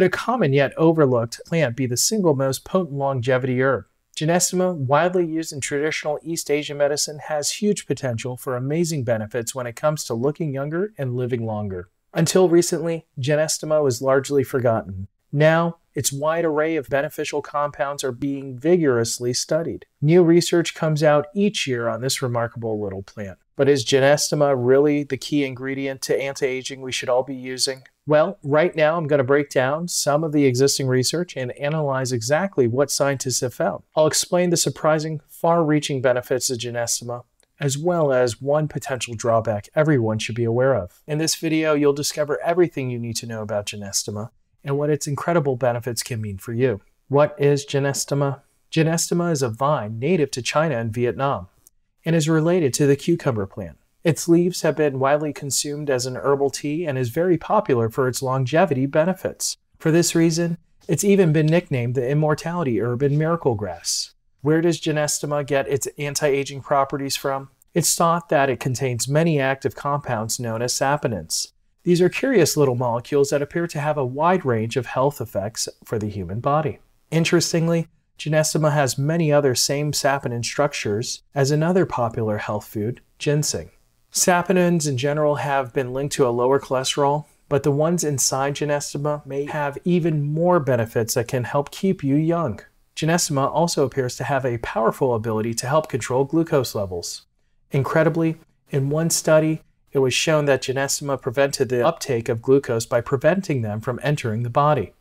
Could a common yet overlooked plant be the single most potent longevity herb? Gynostemma, widely used in traditional East Asian medicine, has huge potential for amazing benefits when it comes to looking younger and living longer. Until recently, Gynostemma was largely forgotten. Now, its wide array of beneficial compounds are being vigorously studied. New research comes out each year on this remarkable little plant. But is Gynostemma really the key ingredient to anti-aging we should all be using? Well, right now I'm going to break down some of the existing research and analyze exactly what scientists have found. I'll explain the surprising, far-reaching benefits of Gynostemma as well as one potential drawback everyone should be aware of. In this video, you'll discover everything you need to know about Gynostemma and what its incredible benefits can mean for you. What is Gynostemma? Gynostemma is a vine native to China and Vietnam and is related to the cucumber plant. Its leaves have been widely consumed as an herbal tea and is very popular for its longevity benefits. For this reason, it's even been nicknamed the immortality herb and miracle grass. Where does Gynostemma get its anti-aging properties from? It's thought that it contains many active compounds known as saponins. These are curious little molecules that appear to have a wide range of health effects for the human body. Interestingly, Gynostemma has many other same saponin structures as another popular health food, ginseng. Saponins in general have been linked to a lower cholesterol, but the ones inside Gynostemma may have even more benefits that can help keep you young. Gynostemma also appears to have a powerful ability to help control glucose levels. Incredibly, in one study, it was shown that Gynostemma prevented the uptake of glucose by preventing them from entering the body.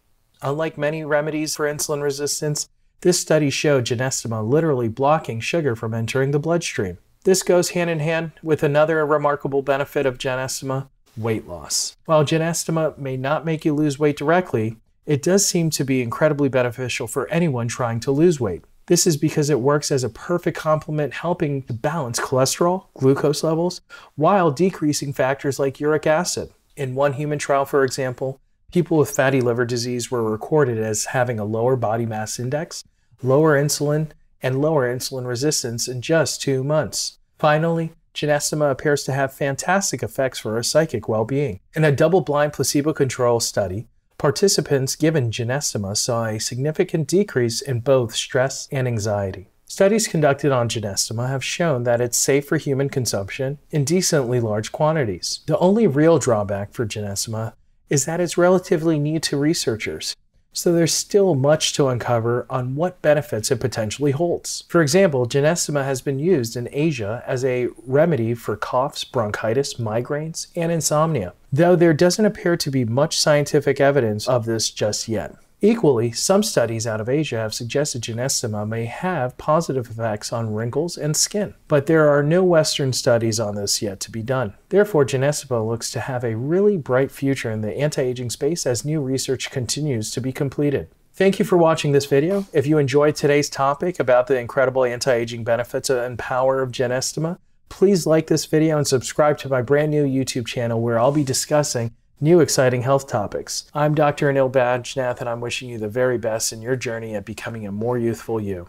Unlike many remedies for insulin resistance, this study showed Gynostemma literally blocking sugar from entering the bloodstream. This goes hand in hand with another remarkable benefit of Gynostemma, weight loss. While Gynostemma may not make you lose weight directly, it does seem to be incredibly beneficial for anyone trying to lose weight. This is because it works as a perfect complement, helping to balance cholesterol, glucose levels, while decreasing factors like uric acid. In one human trial, for example, people with fatty liver disease were recorded as having a lower body mass index, lower insulin, and lower insulin resistance in just two months. Finally, Gynostemma appears to have fantastic effects for our psychic well being. In a double blind placebo controlled study, participants given Gynostemma saw a significant decrease in both stress and anxiety. Studies conducted on Gynostemma have shown that it's safe for human consumption in decently large quantities. The only real drawback for Gynostemma is that it's relatively new to researchers, so there's still much to uncover on what benefits it potentially holds. For example, Gynostemma has been used in Asia as a remedy for coughs, bronchitis, migraines, and insomnia, though there doesn't appear to be much scientific evidence of this just yet. Equally, some studies out of Asia have suggested Gynostemma may have positive effects on wrinkles and skin, but there are no Western studies on this yet to be done. Therefore, Gynostemma looks to have a really bright future in the anti-aging space as new research continues to be completed. Thank you for watching this video. If you enjoyed today's topic about the incredible anti-aging benefits and power of Gynostemma, please like this video and subscribe to my brand new YouTube channel where I'll be discussing new exciting health topics. I'm Dr. Anil Bajnath and I'm wishing you the very best in your journey at becoming a more youthful you.